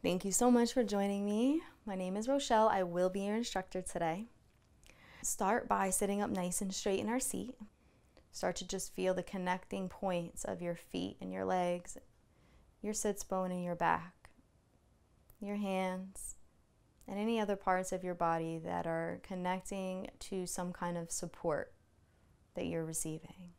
Thank you so much for joining me. My name is Rochelle. I will be your instructor today. Start by sitting up nice and straight in our seat. Start to just feel the connecting points of your feet and your legs, your sits bone and your back, your hands, and any other parts of your body that are connecting to some kind of support that you're receiving.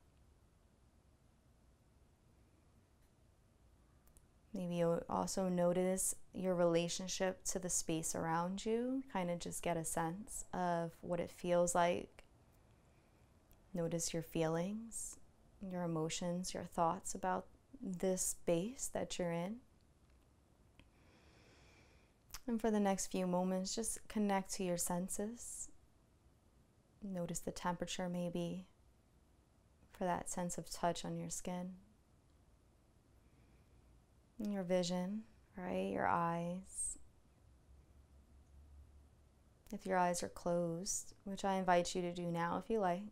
Maybe you also notice your relationship to the space around you, kind of just get a sense of what it feels like. Notice your feelings, your emotions, your thoughts about this space that you're in. And for the next few moments, just connect to your senses. Notice the temperature, maybe, for that sense of touch on your skin your vision, right? Your eyes. If your eyes are closed, which I invite you to do now if you like,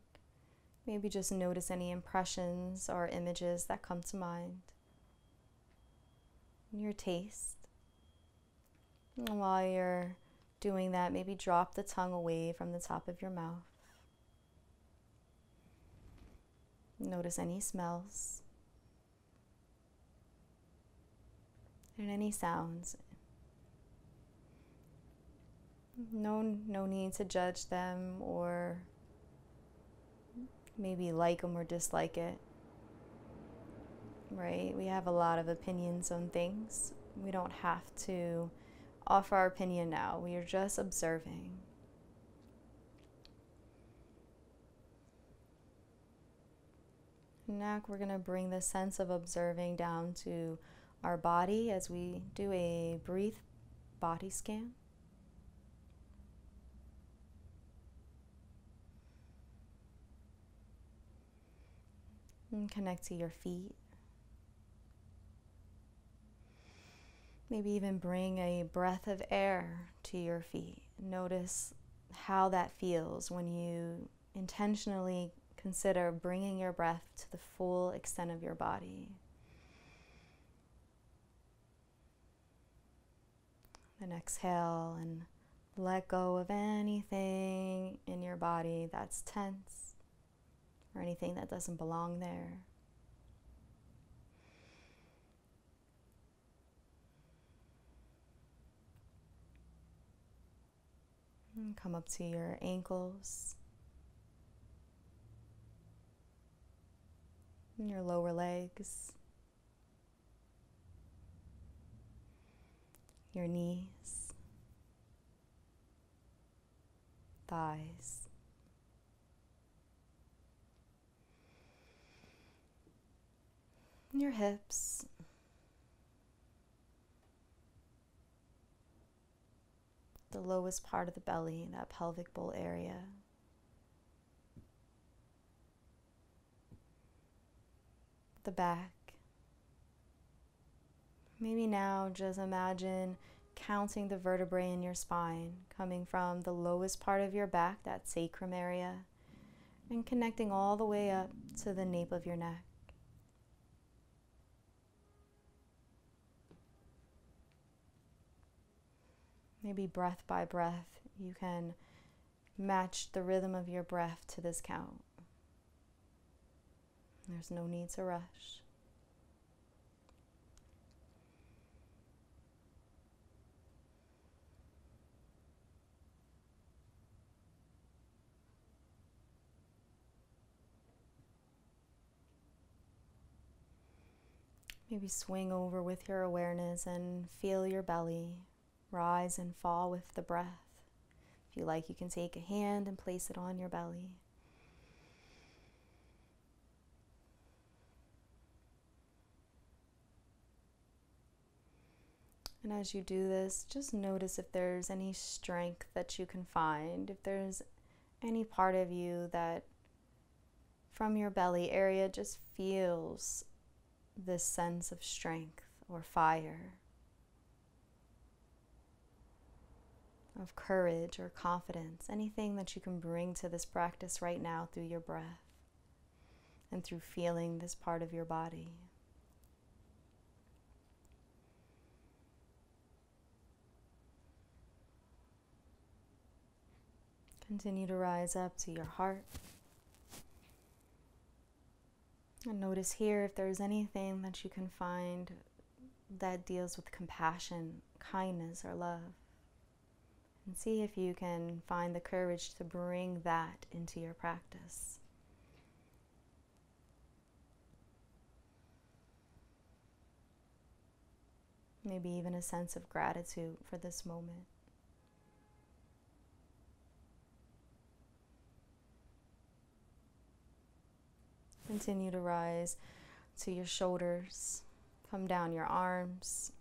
maybe just notice any impressions or images that come to mind. Your taste. And while you're doing that, maybe drop the tongue away from the top of your mouth. Notice any smells. And any sounds. No, no need to judge them or maybe like them or dislike it. Right? We have a lot of opinions on things. We don't have to offer our opinion now. We are just observing. Now we're going to bring the sense of observing down to our body as we do a breathe body scan. And connect to your feet. Maybe even bring a breath of air to your feet. Notice how that feels when you intentionally consider bringing your breath to the full extent of your body. Then exhale and let go of anything in your body that's tense or anything that doesn't belong there. And come up to your ankles, and your lower legs. Your knees, thighs. Your hips, the lowest part of the belly, that pelvic bowl area. The back, Maybe now just imagine counting the vertebrae in your spine, coming from the lowest part of your back, that sacrum area, and connecting all the way up to the nape of your neck. Maybe breath by breath, you can match the rhythm of your breath to this count. There's no need to rush. Maybe swing over with your awareness and feel your belly rise and fall with the breath. If you like, you can take a hand and place it on your belly. And as you do this, just notice if there's any strength that you can find, if there's any part of you that from your belly area just feels this sense of strength or fire, of courage or confidence, anything that you can bring to this practice right now through your breath and through feeling this part of your body. Continue to rise up to your heart. And notice here if there's anything that you can find that deals with compassion, kindness, or love. And see if you can find the courage to bring that into your practice. Maybe even a sense of gratitude for this moment. Continue to rise to your shoulders, come down your arms,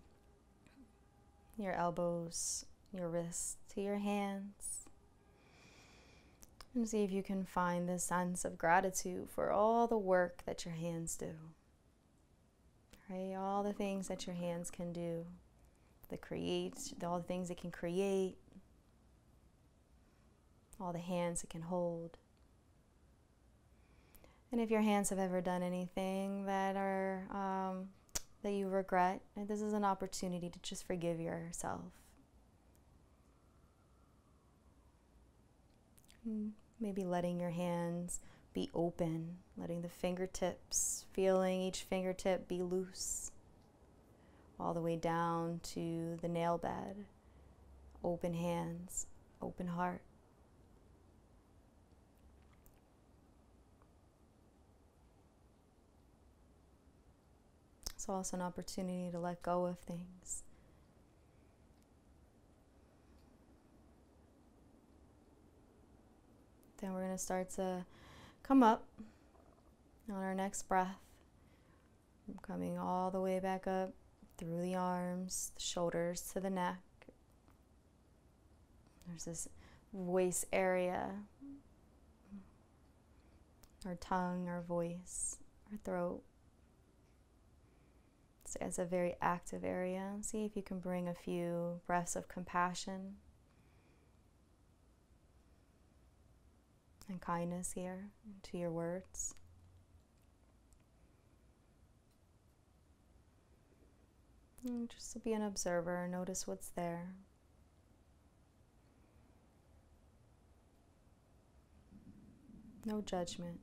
your elbows, your wrists, to your hands. And see if you can find the sense of gratitude for all the work that your hands do. Right? All the things that your hands can do, the create, all the things it can create, all the hands it can hold. And if your hands have ever done anything that are um, that you regret, this is an opportunity to just forgive yourself. Hmm, maybe letting your hands be open, letting the fingertips, feeling each fingertip be loose, all the way down to the nail bed. Open hands, open heart. It's also an opportunity to let go of things. Then we're going to start to come up on our next breath. I'm Coming all the way back up through the arms, the shoulders to the neck. There's this voice area, our tongue, our voice, our throat as a very active area. See if you can bring a few breaths of compassion and kindness here to your words. And just to be an observer, notice what's there. No judgment.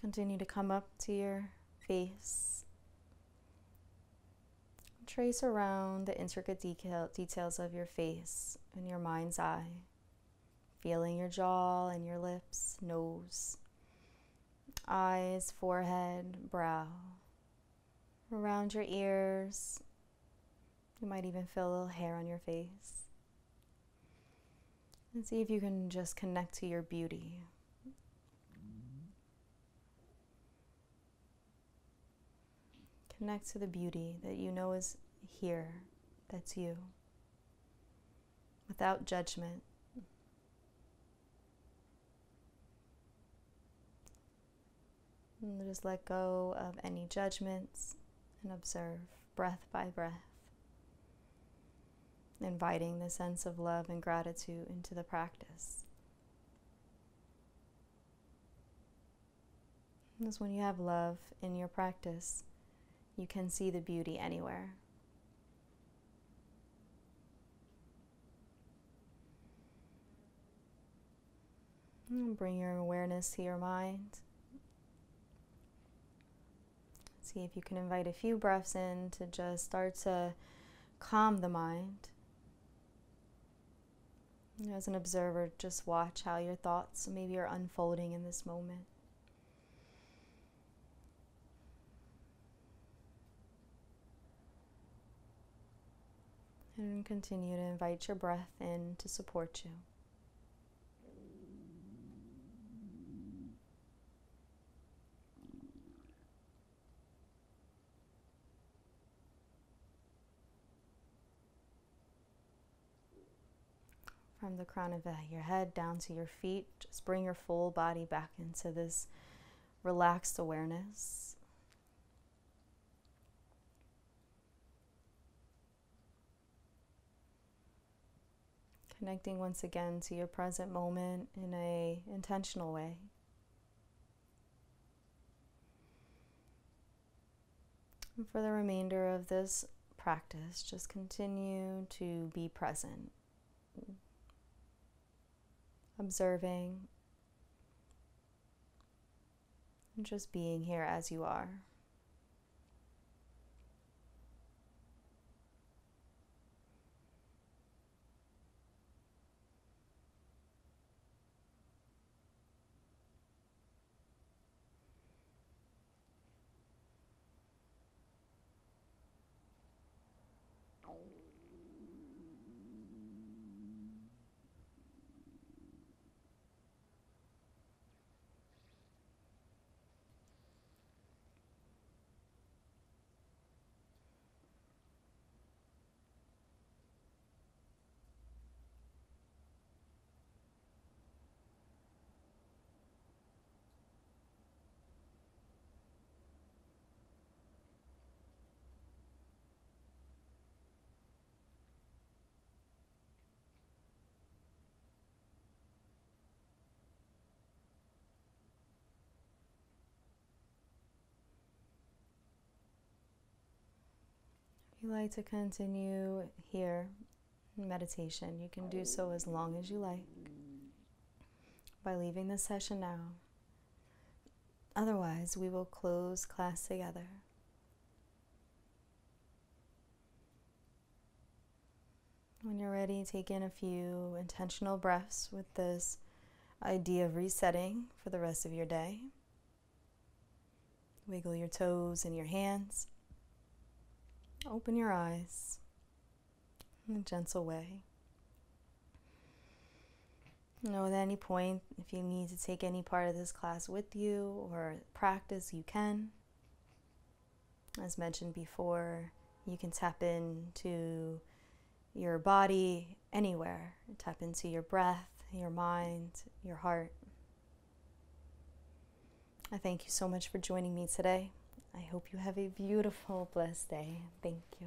Continue to come up to your face. Trace around the intricate detail, details of your face in your mind's eye, feeling your jaw and your lips, nose, eyes, forehead, brow, around your ears. You might even feel a little hair on your face. And see if you can just connect to your beauty Connect to the beauty that you know is here, that's you, without judgment. And just let go of any judgments and observe breath by breath, inviting the sense of love and gratitude into the practice. Because when you have love in your practice, you can see the beauty anywhere. Bring your awareness to your mind. See if you can invite a few breaths in to just start to calm the mind. As an observer, just watch how your thoughts maybe are unfolding in this moment. And continue to invite your breath in to support you. From the crown of your head down to your feet, just bring your full body back into this relaxed awareness. Connecting once again to your present moment in a intentional way. And for the remainder of this practice, just continue to be present, observing, and just being here as you are. You like to continue here in meditation, you can do so as long as you like by leaving the session now. Otherwise, we will close class together. When you're ready, take in a few intentional breaths with this idea of resetting for the rest of your day. Wiggle your toes and your hands. Open your eyes in a gentle way. Know, at any point, if you need to take any part of this class with you or practice, you can. As mentioned before, you can tap into your body anywhere, tap into your breath, your mind, your heart. I thank you so much for joining me today. I hope you have a beautiful, blessed day. Thank you.